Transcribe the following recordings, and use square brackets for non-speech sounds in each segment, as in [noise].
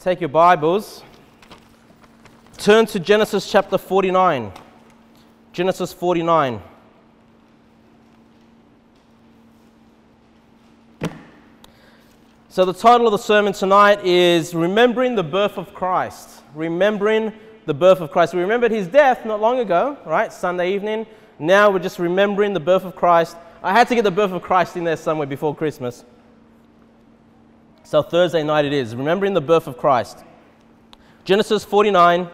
take your Bibles, turn to Genesis chapter 49. Genesis 49. So, the title of the sermon tonight is Remembering the Birth of Christ. Remembering the birth of Christ. We remembered his death not long ago, right? Sunday evening. Now we're just remembering the birth of Christ. I had to get the birth of Christ in there somewhere before Christmas. So Thursday night it is, remembering the birth of Christ. Genesis 49,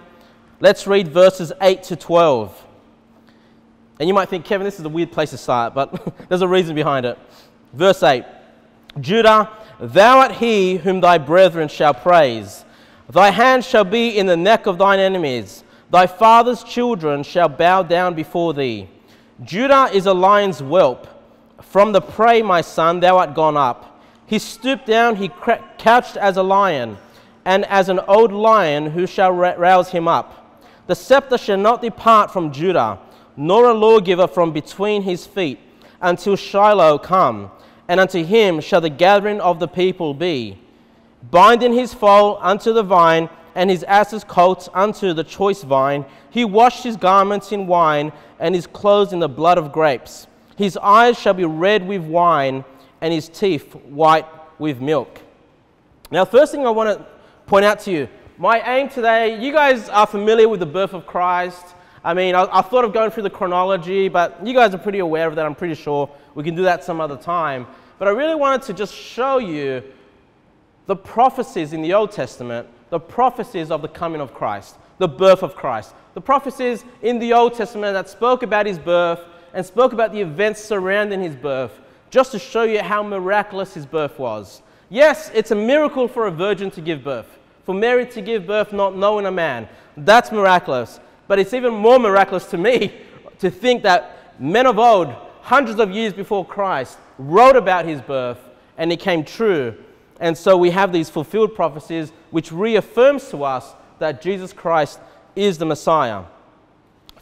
let's read verses 8 to 12. And you might think, Kevin, this is a weird place to start, but [laughs] there's a reason behind it. Verse 8 Judah, thou art he whom thy brethren shall praise. Thy hand shall be in the neck of thine enemies. Thy father's children shall bow down before thee. Judah is a lion's whelp. From the prey, my son, thou art gone up. He stooped down, he couched as a lion, and as an old lion, who shall rouse him up? The scepter shall not depart from Judah, nor a lawgiver from between his feet, until Shiloh come, and unto him shall the gathering of the people be. Binding his foal unto the vine, and his ass's colt unto the choice vine, he washed his garments in wine, and his clothes in the blood of grapes. His eyes shall be red with wine, and his teeth white with milk. Now, first thing I want to point out to you my aim today, you guys are familiar with the birth of Christ. I mean, I, I, thought of going through the chronology, but you guys are pretty aware of that, I'm pretty sure. We can do that some other time. But I really wanted to just show you the prophecies in the Old Testament, the prophecies of the coming of Christ, the birth of Christ. The prophecies in the Old Testament that spoke about his birth and spoke about the events surrounding his birth, just to show you how miraculous his birth was. Yes, it's a miracle for a virgin to give birth, for Mary to give birth not knowing a man. That's miraculous. But it's even more miraculous to me [laughs] to think that men of old, hundreds of years before Christ, wrote about his birth and it came true. And so we have these fulfilled prophecies which reaffirms to us that Jesus Christ is the Messiah.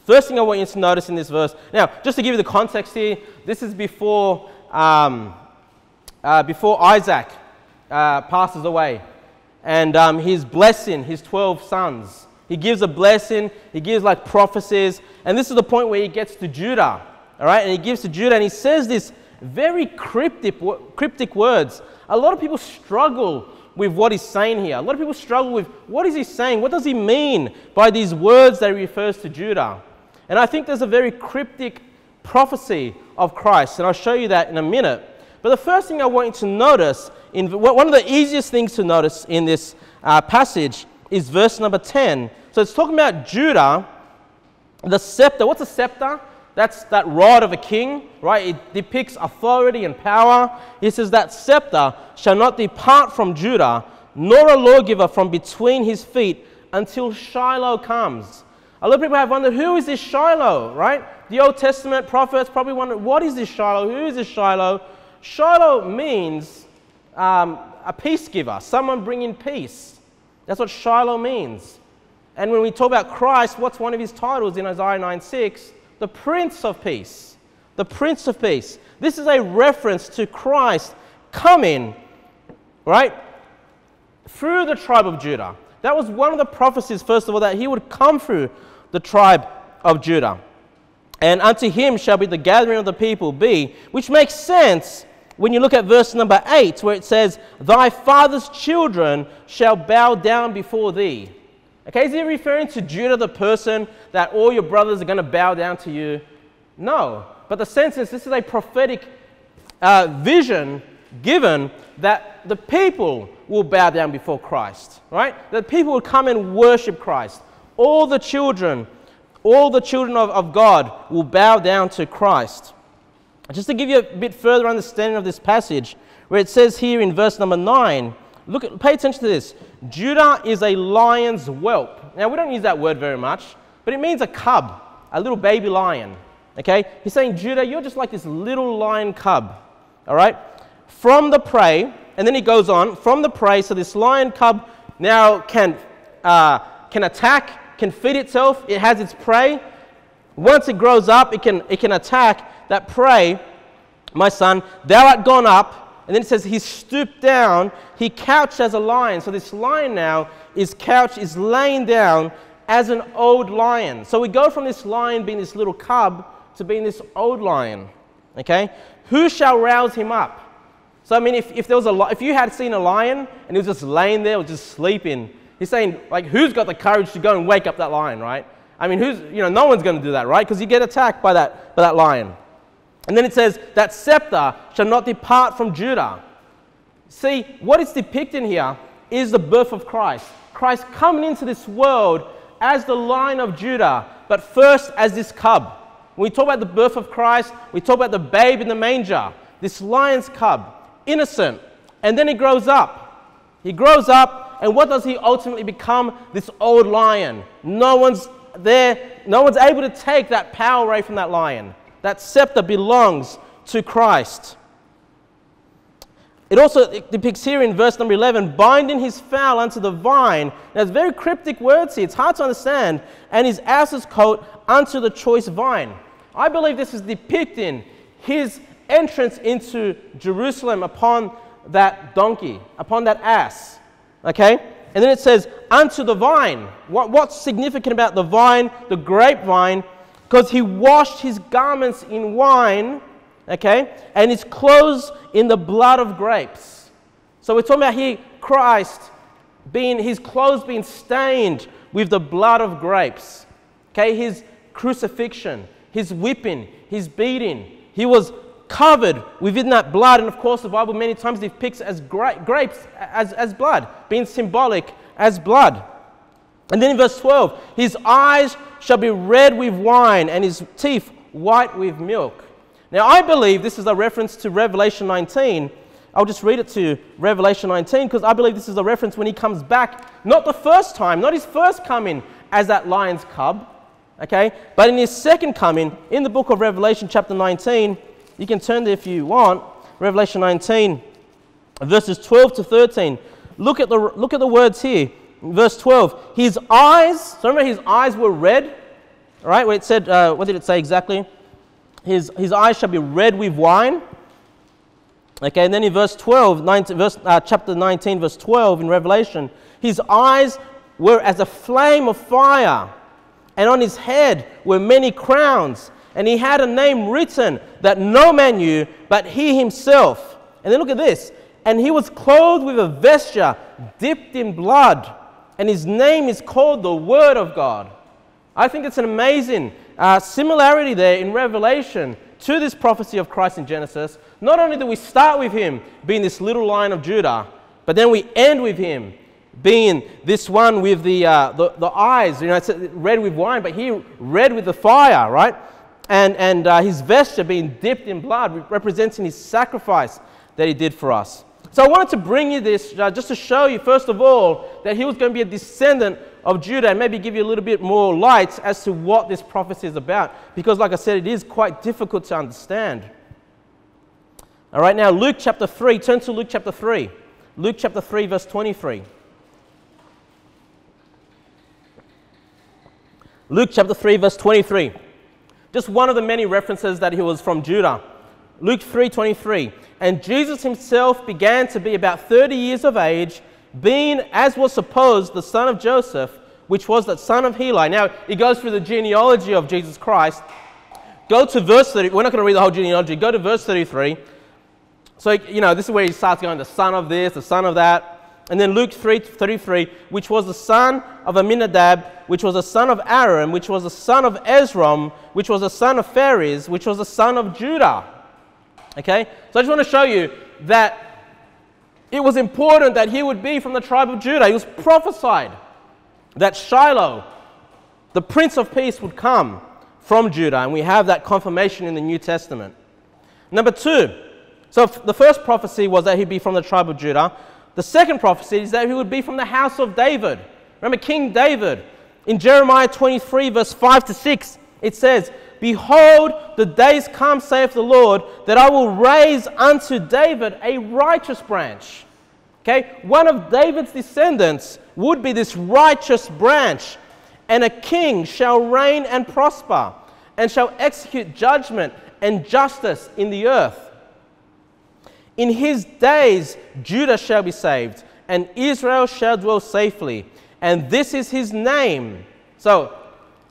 First thing I want you to notice in this verse, now, just to give you the context here, this is before, um, uh, before Isaac uh, passes away. And um, he's blessing his 12 sons. He gives a blessing, he gives like prophecies. And this is the point where he gets to Judah. All right, and he gives to Judah, and he says this very cryptic, cryptic words. A lot of people struggle with what he's saying here. A lot of people struggle with what is he saying? What does he mean by these words that he refers to Judah? And I think there's a very cryptic prophecy of Christ, and I'll show you that in a minute. But the first thing I want you to notice, in, one of the easiest things to notice in this uh, passage is verse number 10. So it's talking about Judah, the scepter. What's a scepter? That's that rod of a king, right? It depicts authority and power. He says that scepter shall not depart from Judah, nor a lawgiver from between his feet until Shiloh comes. A lot of people have wondered, who is this Shiloh, right? The Old Testament prophets probably wondered, what is this Shiloh? Who is this Shiloh? Shiloh means um, a peace giver, someone bringing peace. That's what Shiloh means. And when we talk about Christ, what's one of his titles in Isaiah 9 6? the Prince of Peace. The Prince of Peace. This is a reference to Christ coming, right, through the tribe of Judah. That was one of the prophecies, first of all, that he would come through the tribe of Judah. And unto him shall be the gathering of the people be, which makes sense when you look at verse number 8, where it says, Thy father's children shall bow down before thee. Okay, is he referring to Judah, the person that all your brothers are going to bow down to you? No. But the sense is this is a prophetic uh, vision given that the people will bow down before Christ, right? That people will come and worship Christ. All the children, all the children of, of God will bow down to Christ. Just to give you a bit further understanding of this passage, where it says here in verse number 9, look at, pay attention to this. Judah is a lion's whelp. Now, we don't use that word very much, but it means a cub, a little baby lion. Okay? He's saying, Judah, you're just like this little lion cub. All right? From the prey, and then he goes on, from the prey, so this lion cub now can, uh, can attack, can feed itself, it has its prey. Once it grows up, it can, it can attack that prey. My son, thou art gone up And then it says he stooped down, he couched as a lion. So this lion now is couched, is laying down as an old lion. So we go from this lion being this little cub to being this old lion. Okay? Who shall rouse him up? So I mean, if, if there was a if you had seen a lion and he was just laying there or just sleeping, he's saying like, who's got the courage to go and wake up that lion, right? I mean, who's you know, no one's going to do that, right? Because you get attacked by that by that lion. And then it says that scepter shall not depart from Judah. See, what is depicted here is the birth of Christ. Christ coming into this world as the lion of Judah, but first as this cub. When we talk about the birth of Christ, we talk about the babe in the manger, this lion's cub innocent. And then he grows up. He grows up, and what does he ultimately become? This old lion. No one's there, no one's able to take that power away from that lion. That scepter belongs to Christ. It also depicts here in verse number 11, binding his fowl unto the vine. There's very cryptic words here. It's hard to understand. And his ass's coat unto the choice vine. I believe this is depicting his entrance into Jerusalem upon that donkey, upon that ass. Okay? And then it says, unto the vine. What, what's significant about the vine, the grapevine? Because he washed his garments in wine, okay, and his clothes in the blood of grapes. So we're talking about here Christ being, his clothes being stained with the blood of grapes. Okay, his crucifixion, his whipping, his beating. He was covered within that blood. And of course, the Bible many times depicts as gra- grapes as, as blood, being symbolic as blood. And then in verse 12, his eyes shall be red with wine and his teeth white with milk. Now, I believe this is a reference to Revelation 19. I'll just read it to Revelation 19, because I believe this is a reference when he comes back, not the first time, not his first coming as that lion's cub, okay, but in his second coming in the book of Revelation, chapter 19, you can turn there if you want. Revelation 19, verses 12 to 13. Look at the, look at the words here. Verse 12. His eyes, so remember his eyes were red, right? Where it said, uh, what did it say exactly? His, his eyes shall be red with wine. Okay, and then in verse 12, 19, verse, uh, chapter 19, verse 12 in Revelation, his eyes were as a flame of fire, and on his head were many crowns, and he had a name written that no man knew but he himself. And then look at this. And he was clothed with a vesture dipped in blood, and his name is called the Word of God. I think it's an amazing uh, similarity there in Revelation to this prophecy of Christ in Genesis. Not only do we start with him being this little lion of Judah, but then we end with him being this one with the, uh, the, the, eyes, you know, it's red with wine, but he red with the fire, right? And, and uh, his vesture being dipped in blood, representing his sacrifice that he did for us. So I wanted to bring you this uh, just to show you, first of all, that he was going to be a descendant of Judah and maybe give you a little bit more light as to what this prophecy is about. Because, like I said, it is quite difficult to understand. All right, now Luke chapter 3, turn to Luke chapter 3. Luke chapter 3, verse 23. Luke chapter 3, verse 23. Just one of the many references that he was from Judah. Luke 3:23. And Jesus himself began to be about 30 years of age, being as was supposed the son of Joseph, which was the son of Heli. Now, he goes through the genealogy of Jesus Christ. Go to verse 30. We're not going to read the whole genealogy. Go to verse 33. So, you know, this is where he starts going, the son of this, the son of that. And then Luke 3 33, which was the son of Amminadab, which was the son of Aram, which was the son of Esrom, which was the son of Phares, which was the son of Judah. Okay? So I just want to show you that it was important that he would be from the tribe of Judah. He was prophesied that Shiloh, the Prince of Peace, would come from Judah. And we have that confirmation in the New Testament. Number two, so the first prophecy was that he'd be from the tribe of Judah. The second prophecy is that he would be from the house of David. Remember King David. In Jeremiah 23, verse 5 to 6, it says, Behold, the days come, saith the Lord, that I will raise unto David a righteous branch. Okay, one of David's descendants would be this righteous branch, and a king shall reign and prosper, and shall execute judgment and justice in the earth. In his days, Judah shall be saved, and Israel shall dwell safely. And this is his name. So,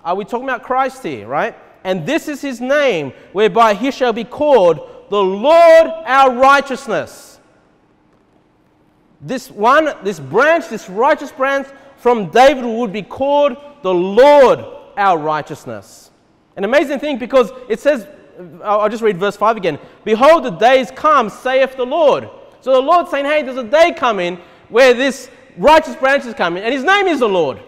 are we talking about Christ here, right? And this is his name, whereby he shall be called the Lord our righteousness. This one, this branch, this righteous branch from David would be called the Lord our righteousness. An amazing thing because it says, I'll just read verse 5 again. Behold, the days come, saith the Lord. So the Lord's saying, hey, there's a day coming where this righteous branch is coming, and his name is the Lord.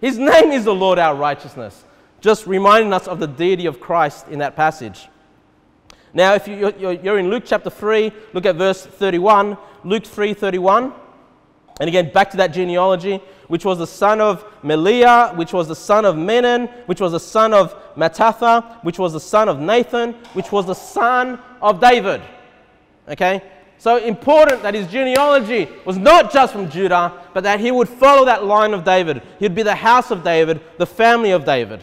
His name is the Lord our righteousness. Just reminding us of the deity of Christ in that passage. Now, if you're in Luke chapter 3, look at verse 31. Luke 3 31. And again, back to that genealogy, which was the son of Melea, which was the son of Menan, which was the son of Mattatha, which was the son of Nathan, which was the son of David. Okay? So important that his genealogy was not just from Judah, but that he would follow that line of David. He'd be the house of David, the family of David.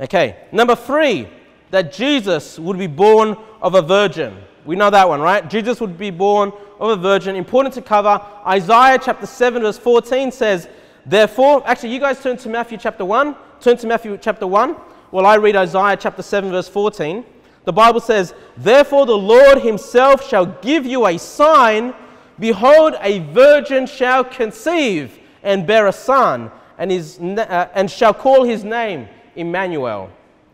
Okay, number three, that Jesus would be born of a virgin. We know that one, right? Jesus would be born of a virgin. Important to cover. Isaiah chapter 7, verse 14 says, Therefore, actually, you guys turn to Matthew chapter 1. Turn to Matthew chapter 1 while I read Isaiah chapter 7, verse 14. The Bible says, Therefore the Lord himself shall give you a sign. Behold, a virgin shall conceive and bear a son, and, his, uh, and shall call his name Emmanuel.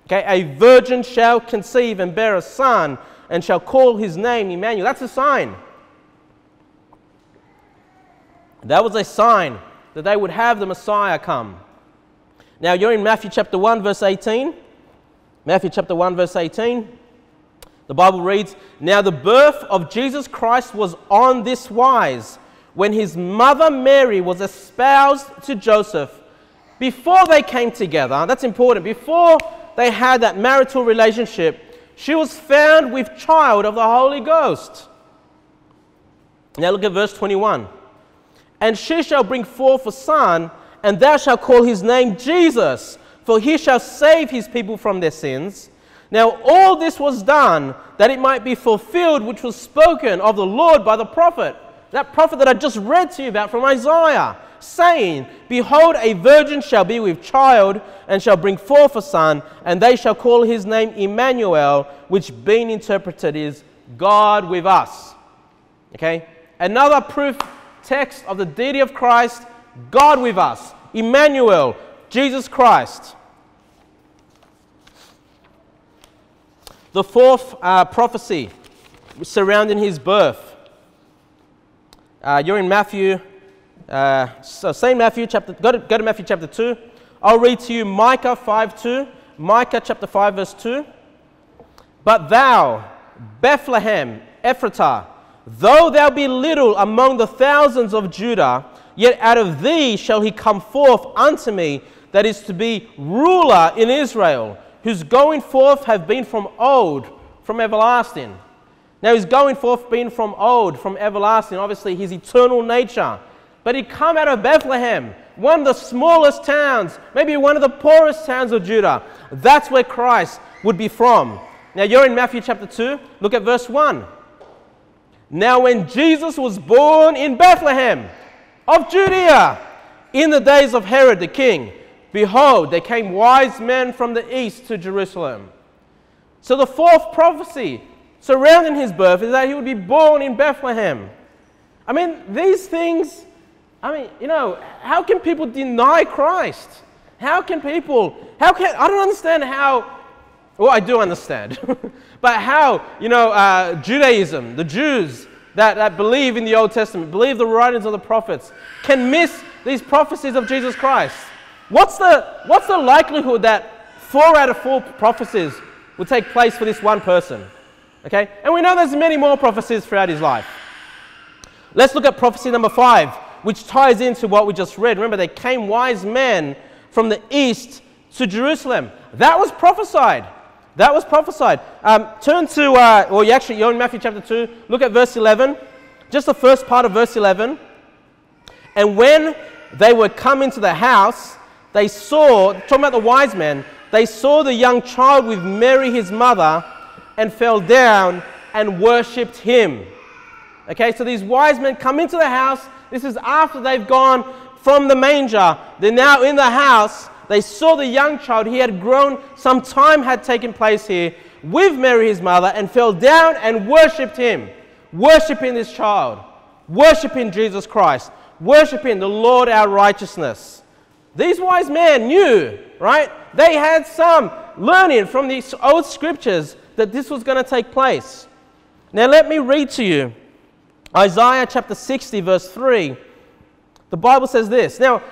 Okay, a virgin shall conceive and bear a son, and shall call his name Emmanuel. That's a sign. That was a sign that they would have the Messiah come. Now you're in Matthew chapter 1, verse 18. Matthew chapter 1, verse 18. The Bible reads Now the birth of Jesus Christ was on this wise when his mother Mary was espoused to Joseph. Before they came together, that's important, before they had that marital relationship, she was found with child of the Holy Ghost. Now look at verse 21. And she shall bring forth a son, and thou shalt call his name Jesus, for he shall save his people from their sins. Now all this was done that it might be fulfilled, which was spoken of the Lord by the prophet. That prophet that I just read to you about from Isaiah saying, Behold, a virgin shall be with child, and shall bring forth a son, and they shall call his name Emmanuel, which being interpreted is God with us. Okay? Another proof text of the deity of Christ, God with us. Emmanuel, Jesus Christ. The fourth uh, prophecy surrounding his birth. Uh, you're in Matthew uh, so same Matthew chapter, go to, go to Matthew chapter 2. I'll read to you Micah 5 2. Micah chapter 5 verse 2. But thou, Bethlehem, Ephratah, though thou be little among the thousands of Judah, yet out of thee shall he come forth unto me that is to be ruler in Israel, whose going forth have been from old, from everlasting. Now his going forth being from old, from everlasting, obviously his eternal nature but he come out of Bethlehem, one of the smallest towns, maybe one of the poorest towns of Judah. That's where Christ would be from. Now you're in Matthew chapter 2. Look at verse 1. Now when Jesus was born in Bethlehem of Judea, in the days of Herod the king, behold, there came wise men from the east to Jerusalem. So the fourth prophecy surrounding his birth is that he would be born in Bethlehem. I mean, these things I mean, you know, how can people deny Christ? How can people, how can, I don't understand how, well, I do understand, [laughs] but how, you know, uh, Judaism, the Jews that, that believe in the Old Testament, believe the writings of the prophets, can miss these prophecies of Jesus Christ. What's the, what's the likelihood that four out of four prophecies will take place for this one person? Okay? And we know there's many more prophecies throughout his life. Let's look at prophecy number five which ties into what we just read. Remember, they came wise men from the east to Jerusalem. That was prophesied. That was prophesied. Um, turn to, uh, well, you actually, you're in Matthew chapter 2. Look at verse 11. Just the first part of verse 11. And when they were come into the house, they saw, talking about the wise men, they saw the young child with Mary his mother and fell down and worshipped him. Okay, so these wise men come into the house. This is after they've gone from the manger. They're now in the house. They saw the young child. He had grown, some time had taken place here with Mary, his mother, and fell down and worshipped him. Worshipping this child, worshipping Jesus Christ, worshipping the Lord our righteousness. These wise men knew, right? They had some learning from these old scriptures that this was going to take place. Now, let me read to you Isaiah chapter 60, verse 3. The Bible says this. Now,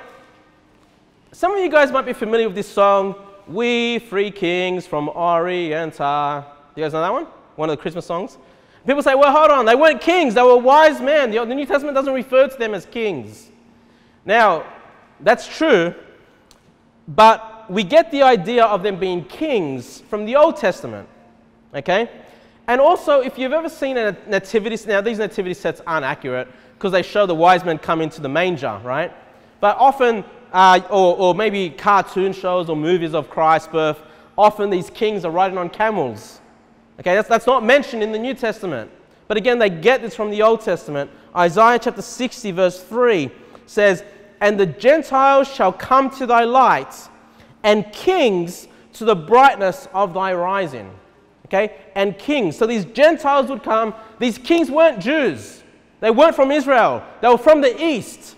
some of you guys might be familiar with this song, We Three Kings from Orient are. You guys know that one? One of the Christmas songs? People say, well, hold on, they weren't kings, they were wise men. The New Testament doesn't refer to them as kings. Now, that's true, but we get the idea of them being kings from the Old Testament. Okay? And also, if you've ever seen a nativity, now these nativity sets aren't accurate because they show the wise men come into the manger, right? But often, uh, or, or maybe cartoon shows or movies of Christ's birth, often these kings are riding on camels. Okay, that's, that's not mentioned in the New Testament. But again, they get this from the Old Testament. Isaiah chapter 60, verse 3 says, And the Gentiles shall come to thy light, and kings to the brightness of thy rising. Okay, and kings. So these Gentiles would come. These kings weren't Jews, they weren't from Israel, they were from the east.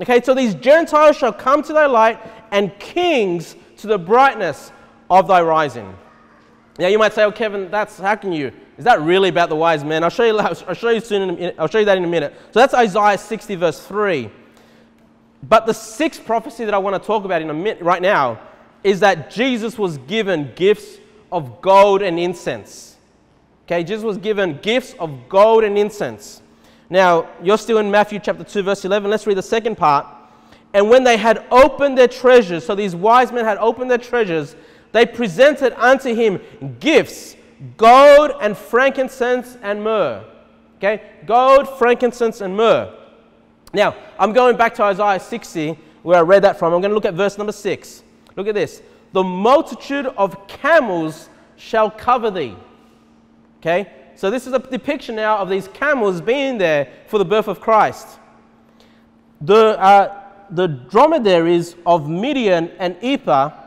Okay, so these Gentiles shall come to thy light, and kings to the brightness of thy rising. Now you might say, "Oh, Kevin, that's how can you? Is that really about the wise men?" I'll show you. I'll show you soon. I'll show you that in a minute. So that's Isaiah 60 verse 3. But the sixth prophecy that I want to talk about in a minute, right now, is that Jesus was given gifts of gold and incense. Okay, Jesus was given gifts of gold and incense. Now, you're still in Matthew chapter 2, verse 11. Let's read the second part. And when they had opened their treasures, so these wise men had opened their treasures, they presented unto him gifts, gold and frankincense and myrrh. Okay? Gold, frankincense, and myrrh. Now, I'm going back to Isaiah 60, where I read that from. I'm going to look at verse number 6. Look at this. The multitude of camels shall cover thee. Okay? So, this is a depiction now of these camels being there for the birth of Christ. The, uh, the dromedaries of Midian and Ephah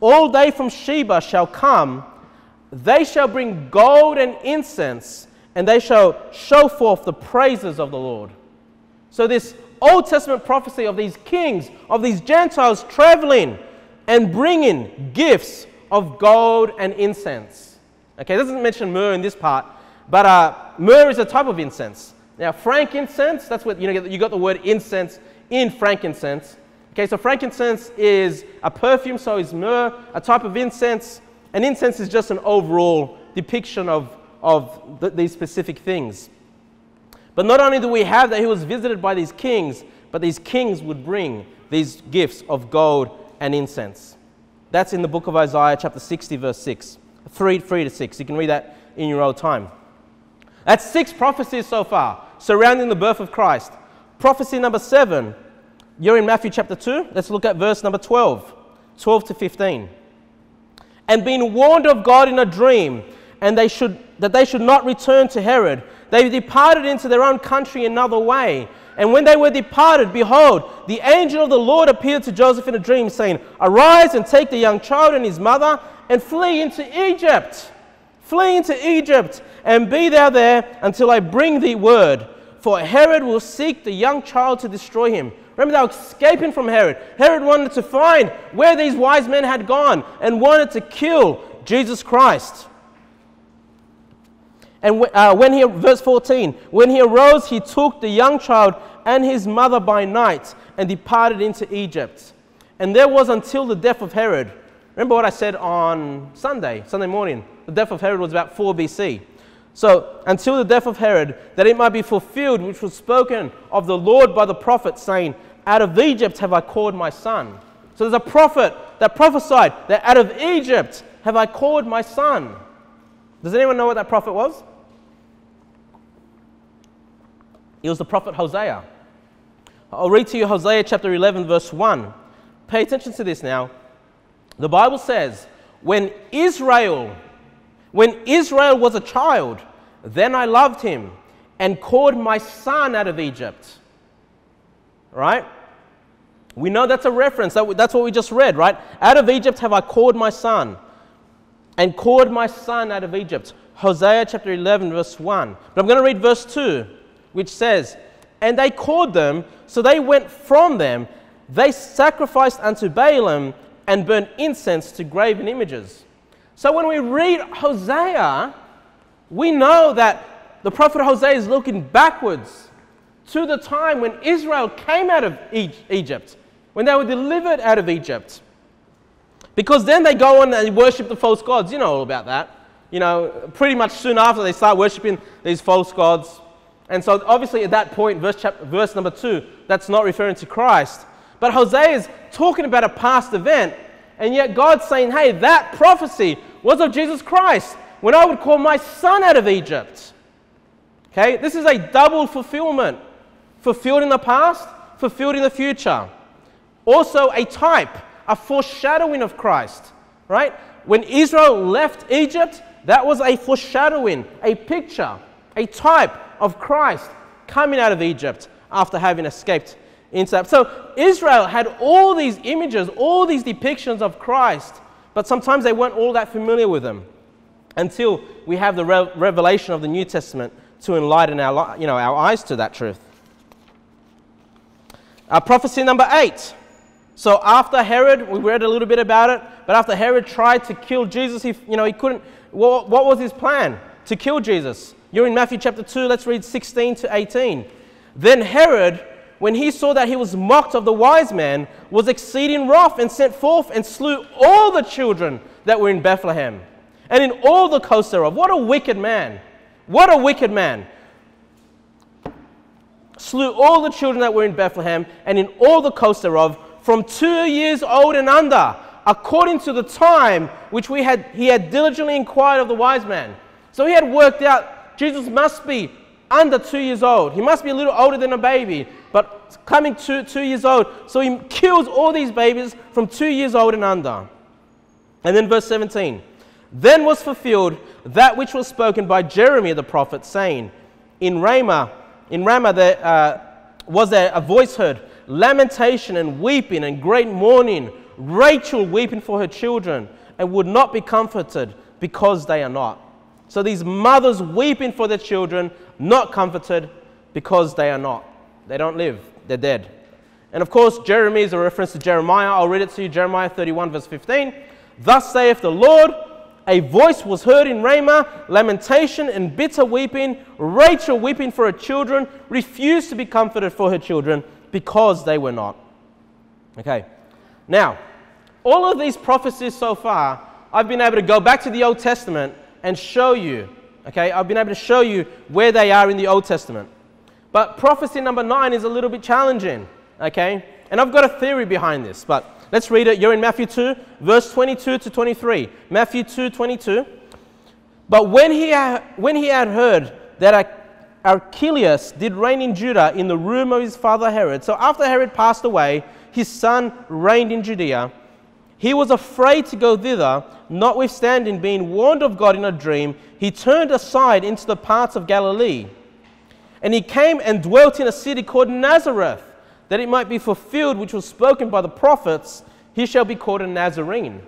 all they from Sheba shall come, they shall bring gold and incense, and they shall show forth the praises of the Lord. So, this Old Testament prophecy of these kings, of these Gentiles traveling and bringing gifts of gold and incense. Okay, it doesn't mention myrrh in this part, but uh, myrrh is a type of incense. Now, frankincense, that's what you know, you got the word incense in frankincense. Okay, so frankincense is a perfume, so is myrrh, a type of incense. And incense is just an overall depiction of, of th- these specific things. But not only do we have that he was visited by these kings, but these kings would bring these gifts of gold and incense. That's in the book of Isaiah, chapter 60, verse 6. 3, 3 to 6. You can read that in your own time. That's six prophecies so far surrounding the birth of Christ. Prophecy number seven you're in Matthew chapter 2. Let's look at verse number 12, 12 to 15. And being warned of God in a dream, and they should, that they should not return to Herod, they departed into their own country another way. And when they were departed, behold, the angel of the Lord appeared to Joseph in a dream, saying, Arise and take the young child and his mother and flee into Egypt. Flee into Egypt and be thou there until I bring thee word. For Herod will seek the young child to destroy him. Remember, they were escaping from Herod. Herod wanted to find where these wise men had gone and wanted to kill Jesus Christ. And uh, when he, verse 14, when he arose, he took the young child and his mother by night and departed into Egypt. And there was until the death of Herod. Remember what I said on Sunday, Sunday morning? The death of Herod was about 4 BC. So, until the death of Herod, that it might be fulfilled, which was spoken of the Lord by the prophet, saying, Out of Egypt have I called my son. So, there's a prophet that prophesied that out of Egypt have I called my son. Does anyone know what that prophet was? It was the prophet Hosea. I'll read to you Hosea chapter 11, verse 1. Pay attention to this now. The Bible says, When Israel When Israel was a child, then I loved him and called my son out of Egypt. Right? We know that's a reference. That's what we just read, right? Out of Egypt have I called my son and called my son out of Egypt. Hosea chapter 11, verse 1. But I'm going to read verse 2, which says, And they called them, so they went from them. They sacrificed unto Baalim and burnt incense to graven images. So when we read Hosea, we know that the prophet Hosea is looking backwards to the time when Israel came out of Egypt, when they were delivered out of Egypt. Because then they go on and worship the false gods. You know all about that. You know, pretty much soon after they start worshiping these false gods. And so, obviously, at that point, verse, verse number two, that's not referring to Christ. But Hosea is talking about a past event, and yet God's saying, hey, that prophecy was of Jesus Christ when I would call my son out of Egypt. Okay, this is a double fulfillment fulfilled in the past, fulfilled in the future. Also, a type, a foreshadowing of Christ, right? When Israel left Egypt, that was a foreshadowing, a picture, a type of Christ coming out of Egypt after having escaped into that. So Israel had all these images, all these depictions of Christ, but sometimes they weren't all that familiar with them until we have the re- revelation of the New Testament to enlighten our, you know, our eyes to that truth. Uh, prophecy number eight. So after Herod, we read a little bit about it, but after Herod tried to kill Jesus, he, you know, he couldn't. What, what was his plan? To kill Jesus. You're in Matthew chapter 2, let's read 16 to 18. Then Herod, when he saw that he was mocked of the wise man, was exceeding wroth and sent forth and slew all the children that were in Bethlehem and in all the coasts thereof. What a wicked man! What a wicked man! Slew all the children that were in Bethlehem and in all the coasts thereof from two years old and under, according to the time which we had, he had diligently inquired of the wise man. So he had worked out Jesus must be under two years old. He must be a little older than a baby, but coming to two years old. So he kills all these babies from two years old and under. And then verse 17. Then was fulfilled that which was spoken by Jeremiah the prophet, saying, In Ramah, in Ramah there uh, was there a voice heard lamentation and weeping and great mourning, Rachel weeping for her children and would not be comforted because they are not. So these mothers weeping for their children, not comforted because they are not. They don't live, they're dead. And of course, Jeremiah is a reference to Jeremiah. I'll read it to you Jeremiah 31, verse 15. Thus saith the Lord, a voice was heard in Ramah, lamentation and bitter weeping. Rachel weeping for her children, refused to be comforted for her children because they were not. Okay, now, all of these prophecies so far, I've been able to go back to the Old Testament and show you. Okay, I've been able to show you where they are in the Old Testament. But prophecy number nine is a little bit challenging. Okay, and I've got a theory behind this, but let's read it. You're in Matthew 2, verse 22 to 23. Matthew 2, 22. But when he, had, when he had heard that Archelaus did reign in Judah in the room of his father Herod. So after Herod passed away, his son reigned in Judea. He was afraid to go thither, notwithstanding being warned of God in a dream, he turned aside into the parts of Galilee. And he came and dwelt in a city called Nazareth, that it might be fulfilled which was spoken by the prophets, he shall be called a Nazarene.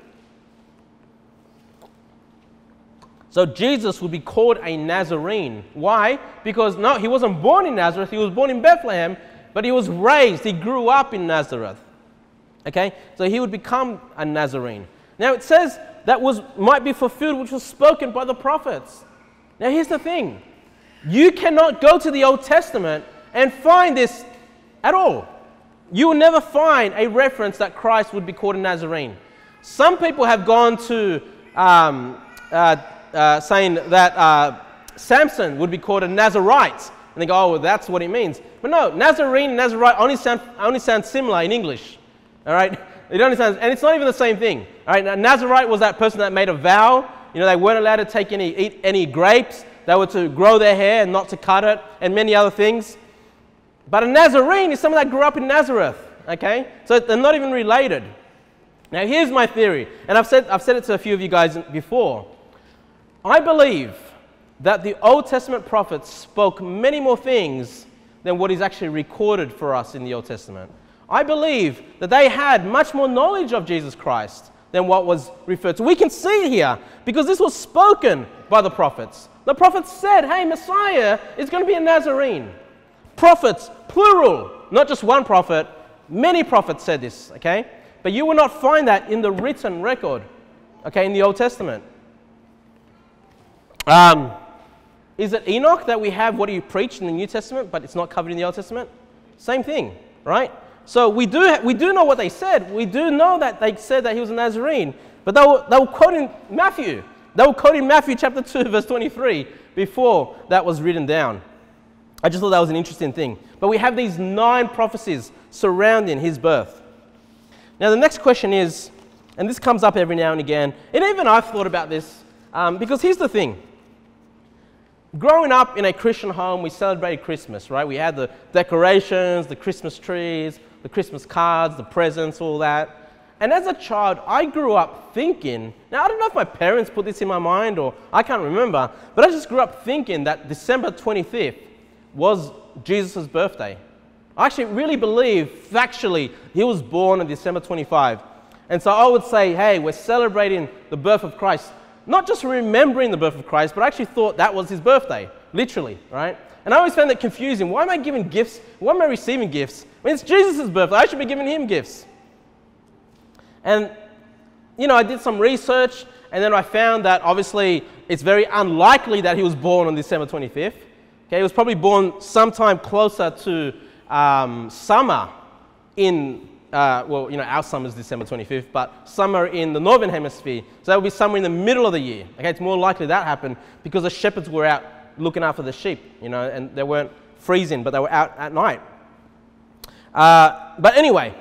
So Jesus would be called a Nazarene. Why? Because no, he wasn't born in Nazareth, he was born in Bethlehem, but he was raised, he grew up in Nazareth. Okay? So he would become a Nazarene. Now it says that was might be fulfilled which was spoken by the prophets. Now here's the thing. You cannot go to the Old Testament and find this at all. You will never find a reference that Christ would be called a Nazarene. Some people have gone to um, uh, uh, saying that uh, Samson would be called a Nazarite. And they go, oh, well, that's what it means. But no, Nazarene and Nazarite only sound, only sound similar in English. All right? It only sounds, and it's not even the same thing. All right? Now, Nazarite was that person that made a vow. You know, they weren't allowed to take any, eat any grapes. They were to grow their hair and not to cut it, and many other things. But a Nazarene is someone that grew up in Nazareth. Okay? So they're not even related. Now, here's my theory, and I've said, I've said it to a few of you guys before. I believe that the Old Testament prophets spoke many more things than what is actually recorded for us in the Old Testament. I believe that they had much more knowledge of Jesus Christ than what was referred to. We can see it here because this was spoken by the prophets. The prophets said, hey, Messiah is going to be a Nazarene. Prophets, plural, not just one prophet, many prophets said this, okay? But you will not find that in the written record, okay, in the Old Testament. Um, is it Enoch that we have what he preached in the New Testament, but it's not covered in the Old Testament? Same thing, right? So we do, we do know what they said. We do know that they said that he was a Nazarene, but they were, they were quoting Matthew. They were quoting Matthew chapter 2, verse 23, before that was written down. I just thought that was an interesting thing. But we have these nine prophecies surrounding his birth. Now, the next question is, and this comes up every now and again, and even I've thought about this, um, because here's the thing growing up in a Christian home, we celebrated Christmas, right? We had the decorations, the Christmas trees, the Christmas cards, the presents, all that. And as a child, I grew up thinking, now I don't know if my parents put this in my mind or I can't remember, but I just grew up thinking that December 25th was Jesus' birthday. I actually really believe, factually, he was born on December 25. And so I would say, hey, we're celebrating the birth of Christ not just remembering the birth of Christ, but I actually thought that was his birthday, literally, right? And I always found that confusing. Why am I giving gifts? Why am I receiving gifts? I mean, it's Jesus' birthday. I should be giving him gifts. And, you know, I did some research, and then I found that obviously it's very unlikely that he was born on December 25th. Okay, he was probably born sometime closer to um, summer in uh, well, you know, our summer is December 25th, but summer in the northern hemisphere. So that would be somewhere in the middle of the year. Okay, it's more likely that happened because the shepherds were out looking after the sheep, you know, and they weren't freezing, but they were out at night. Uh, but anyway,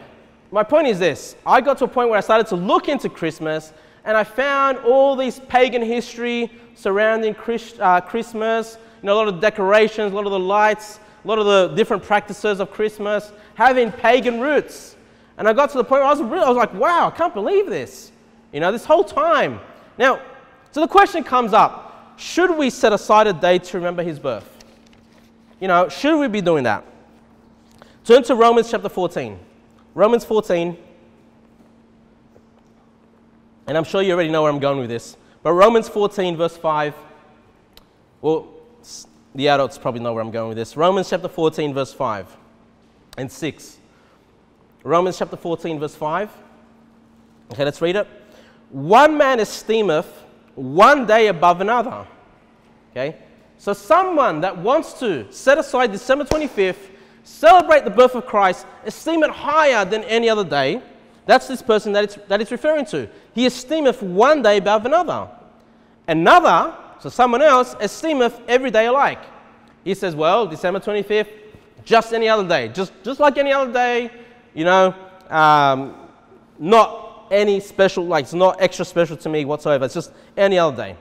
my point is this I got to a point where I started to look into Christmas and I found all this pagan history surrounding Christ, uh, Christmas, you know, a lot of decorations, a lot of the lights, a lot of the different practices of Christmas having pagan roots. And I got to the point where I was, really, I was like, wow, I can't believe this. You know, this whole time. Now, so the question comes up should we set aside a day to remember his birth? You know, should we be doing that? Turn to Romans chapter 14. Romans 14. And I'm sure you already know where I'm going with this. But Romans 14, verse 5. Well, the adults probably know where I'm going with this. Romans chapter 14, verse 5 and 6. Romans chapter 14, verse 5. Okay, let's read it. One man esteemeth one day above another. Okay? So, someone that wants to set aside December 25th, celebrate the birth of Christ, esteem it higher than any other day, that's this person that it's, that it's referring to. He esteemeth one day above another. Another, so someone else, esteemeth every day alike. He says, well, December 25th, just any other day, just, just like any other day, you know, um, not any special, like it's not extra special to me whatsoever. It's just any other day.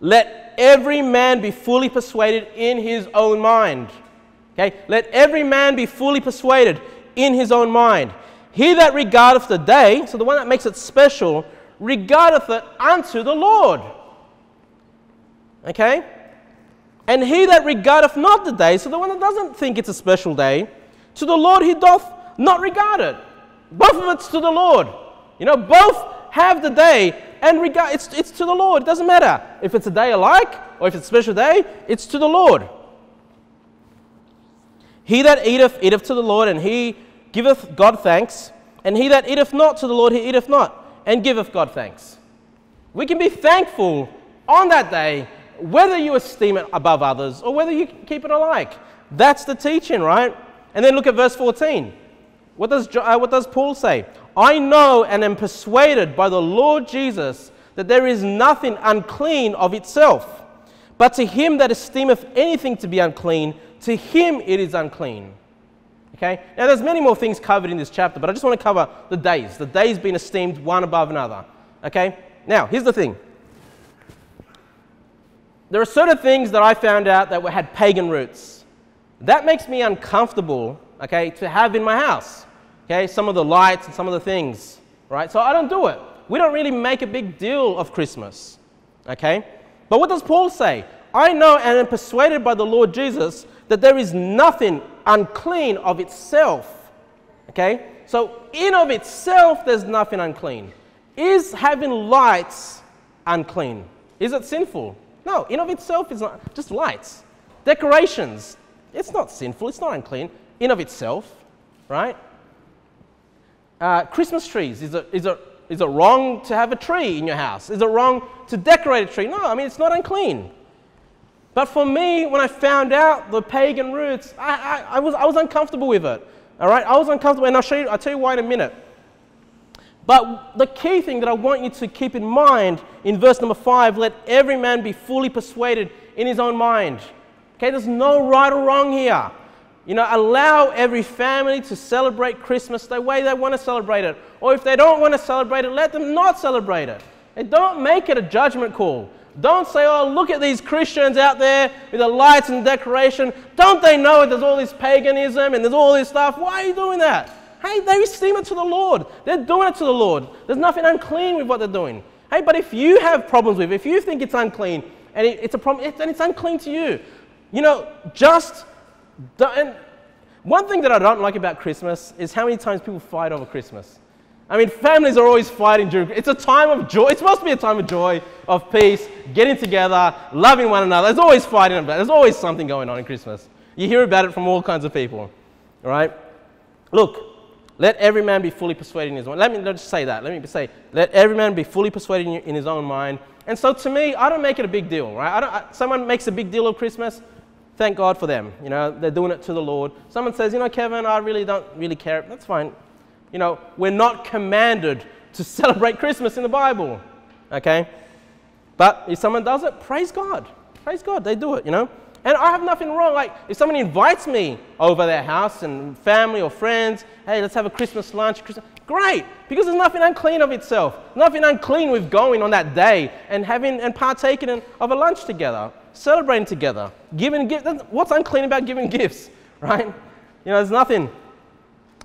Let every man be fully persuaded in his own mind. Okay? Let every man be fully persuaded in his own mind. He that regardeth the day, so the one that makes it special, regardeth it unto the Lord. Okay? And he that regardeth not the day, so the one that doesn't think it's a special day, to the Lord he doth not regard it. Both of it's to the Lord. You know, both have the day and regard it's, it's to the Lord. It doesn't matter if it's a day alike or if it's a special day, it's to the Lord. He that eateth, eateth to the Lord, and he giveth God thanks. And he that eateth not to the Lord, he eateth not, and giveth God thanks. We can be thankful on that day, whether you esteem it above others or whether you keep it alike. That's the teaching, right? And then look at verse 14. What does, uh, what does Paul say? I know and am persuaded by the Lord Jesus that there is nothing unclean of itself. But to him that esteemeth anything to be unclean, to him it is unclean. Okay? Now there's many more things covered in this chapter, but I just want to cover the days. The days being esteemed one above another. Okay? Now, here's the thing. There are certain things that I found out that had pagan roots. That makes me uncomfortable, okay, to have in my house okay, some of the lights and some of the things, right? So I don't do it. We don't really make a big deal of Christmas, okay? But what does Paul say? I know and am persuaded by the Lord Jesus that there is nothing unclean of itself. Okay? So, in of itself, there's nothing unclean. Is having lights unclean? Is it sinful? No, in of itself it's not just lights. Decorations, it's not sinful, it's not unclean in of itself, right? Uh, Christmas trees, is it, is, it, is it wrong to have a tree in your house? Is it wrong to decorate a tree? No, I mean, it's not unclean. But for me, when I found out the pagan roots, I, I, I, was, I was uncomfortable with it. All right, I was uncomfortable, and I'll show you, I'll tell you why in a minute. But the key thing that I want you to keep in mind in verse number five let every man be fully persuaded in his own mind. Okay, there's no right or wrong here. You know, allow every family to celebrate Christmas the way they want to celebrate it. Or if they don't want to celebrate it, let them not celebrate it. And don't make it a judgment call. Don't say, oh, look at these Christians out there with the lights and decoration. Don't they know there's all this paganism and there's all this stuff? Why are you doing that? Hey, they esteem it to the Lord. They're doing it to the Lord. There's nothing unclean with what they're doing. Hey, but if you have problems with it, if you think it's unclean and it's a problem, then it's unclean to you. You know, just, and one thing that I don't like about Christmas is how many times people fight over Christmas. I mean, families are always fighting during. It's a time of joy. It's supposed to be a time of joy, of peace, getting together, loving one another. There's always fighting about. It. There's always something going on in Christmas. You hear about it from all kinds of people. All right. Look, let every man be fully persuaded in his own. Let me just say that. Let me say, let every man be fully persuaded in his own mind. And so, to me, I don't make it a big deal. Right? I don't, I, someone makes a big deal of Christmas. Thank God for them. You know, they're doing it to the Lord. Someone says, you know, Kevin, I really don't really care. That's fine. You know, we're not commanded to [laughs] celebrate Christmas in the Bible, okay? But if someone does it, praise God. Praise God, they do it, you know? And I have nothing wrong. Like, if someone invites me over their house and family or friends, hey, let's have a Christmas lunch, Christmas, great, because there's nothing unclean of itself. Nothing unclean with going on that day and having and partaking in, of a lunch together, celebrating together, giving gifts. What's unclean about giving gifts, [laughs] right? You know, there's nothing.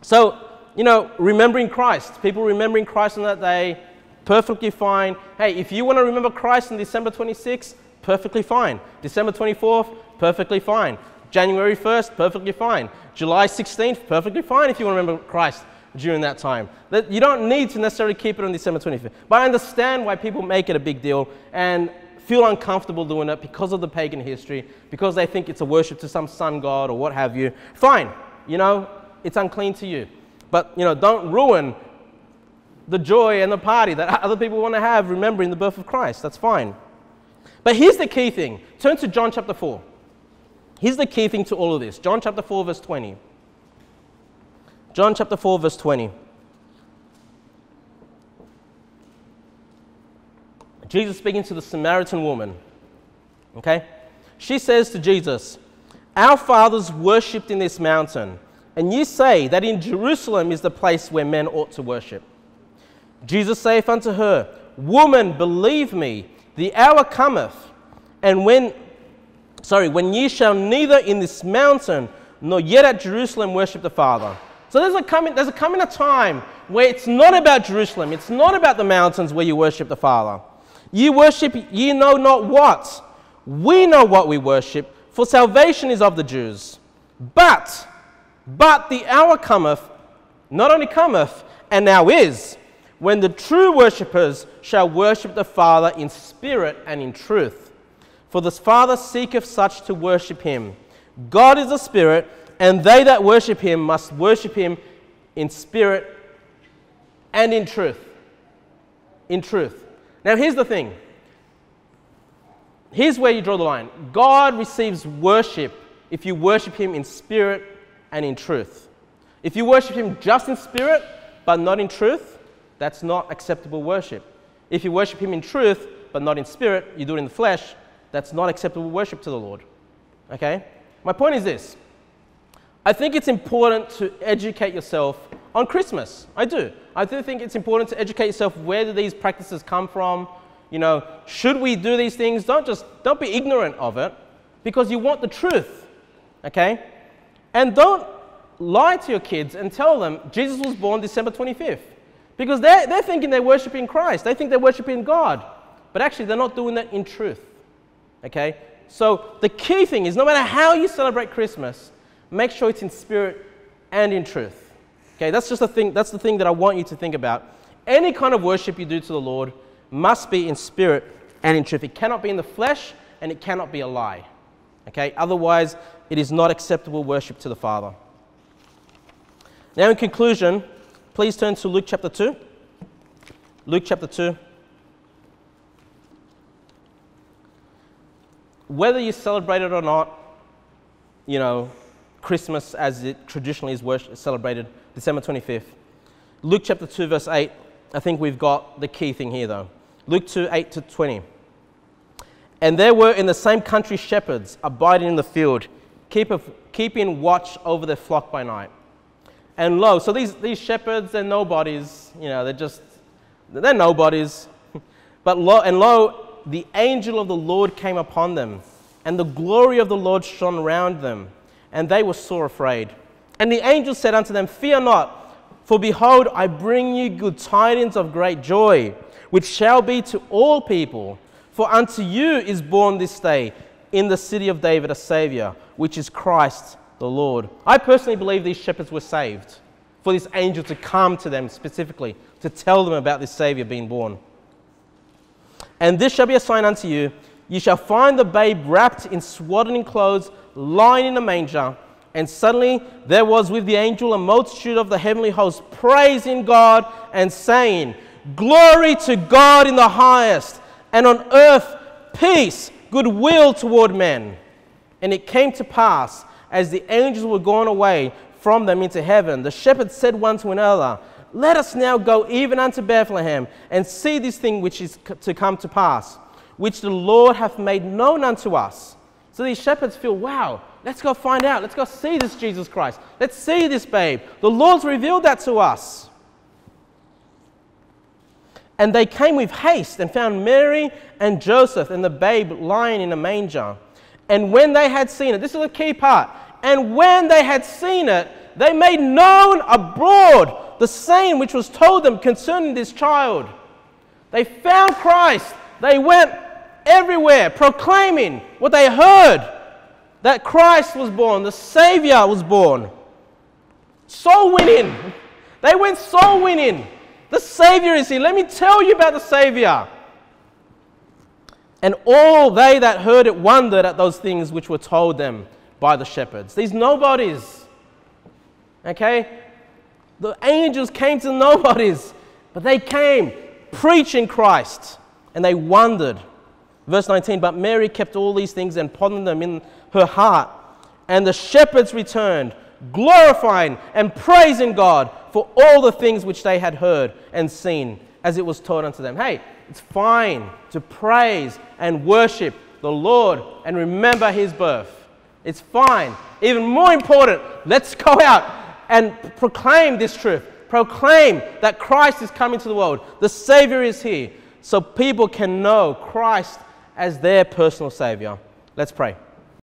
So you know, remembering Christ, people remembering Christ on that day, perfectly fine. Hey, if you want to remember Christ on December 26th, perfectly fine. December 24th, perfectly fine. January 1st, perfectly fine. July 16th, perfectly fine if you want to remember Christ during that time. That you don't need to necessarily keep it on December 25th. But I understand why people make it a big deal and feel uncomfortable doing it because of the pagan history, because they think it's a worship to some sun god or what have you. Fine, you know, it's unclean to you. But, you know, don't ruin the joy and the party that [laughs] other people want to have remembering the birth of Christ. That's fine. But here's the key thing. Turn to John chapter 4. Here's the key thing to all of this. John chapter 4, verse 20. John chapter 4, verse 20. Jesus speaking to the Samaritan woman. Okay? She says to Jesus, Our fathers worshipped in this mountain and you say that in Jerusalem is the place where men ought to worship. Jesus saith unto her, Woman, believe me, the hour cometh, and when, sorry, when ye shall neither in this mountain nor yet at Jerusalem worship the Father. So there's a coming, there's a coming a time where it's not about Jerusalem, it's not about the mountains where you worship the Father. You worship, ye know not what. We know what we worship, for salvation is of the Jews. But but the hour cometh, not only cometh, and now is, when the true worshippers shall worship the Father in spirit and in truth. For the Father seeketh such to worship him. God is a spirit, and they that worship him must worship him in spirit and in truth. In truth. Now, here's the thing. Here's where you draw the line. God receives worship if you worship him in spirit and in truth. If you worship Him just in spirit, but not in truth, that's not acceptable worship. If you worship Him in truth, but not in spirit, you do it in the flesh, that's not acceptable worship to the Lord. Okay? My point is this I think it's important to educate yourself on Christmas. I do. I do think it's important to educate yourself where do these practices come from? You know, should we do these things? Don't just don't be ignorant of it because you want the truth. Okay? And don't lie to your kids and tell them Jesus was born December 25th. Because they're, they're thinking they're worshiping Christ. They think they're worshiping God. But actually, they're not doing that in truth. Okay? So the key thing is no matter how you celebrate Christmas, make sure it's in spirit and in truth. Okay, that's just the thing, that's the thing that I want you to think about. Any kind of worship you do to the Lord must be in spirit and in truth. It cannot be in the flesh and it cannot be a lie. Okay, otherwise, it is not acceptable worship to the Father. Now, in conclusion, please turn to Luke chapter 2. Luke chapter 2. Whether you celebrate it or not, you know, Christmas as it traditionally is celebrated, December 25th. Luke chapter 2, verse 8, I think we've got the key thing here though. Luke 2, 8 to 20. And there were in the same country shepherds abiding in the field, keep a, keeping watch over their flock by night. And lo, so these, these shepherds, they're nobodies, you know, they're just, they're nobodies. [laughs] but lo, and lo, the angel of the Lord came upon them, and the glory of the Lord shone round them, and they were sore afraid. And the angel said unto them, Fear not, for behold, I bring you good tidings of great joy, which shall be to all people. For unto you is born this day in the city of David a Savior, which is Christ the Lord. I personally believe these shepherds were saved for this angel to come to them specifically to tell them about this Savior being born. And this shall be a sign unto you you shall find the babe wrapped in swaddling clothes, lying in a manger. And suddenly there was with the angel a multitude of the heavenly host, praising God and saying, Glory to God in the highest, and on earth peace, goodwill toward men. And it came to pass as the angels were gone away from them into heaven, the shepherds said one to another, Let us now go even unto Bethlehem and see this thing which is to come to pass, which the Lord hath made known unto us. So these shepherds feel, wow, let's go find out. Let's go see this Jesus Christ. Let's see this babe. The Lord's revealed that to us. And they came with haste and found Mary and Joseph and the babe lying in a manger. And when they had seen it, this is the key part. And when they had seen it, they made known abroad the saying which was told them concerning this child. They found Christ. They went everywhere proclaiming what they heard that Christ was born, the Savior was born. Soul winning. They went soul winning. The Savior is here. Let me tell you about the Savior. And all they that heard it wondered at those things which were told them by the shepherds. These nobodies. Okay? The angels came to nobodies, but they came preaching Christ and they wondered. Verse 19, but Mary kept all these things and pondered them in her heart. And the shepherds returned, glorifying and praising God for all the things which they had heard and seen as it was taught unto them. Hey, it's fine to praise and worship the Lord and remember his birth. It's fine. Even more important, let's go out and proclaim this truth. Proclaim that Christ is coming to the world. The Savior is here. So people can know Christ as their personal Savior. Let's pray.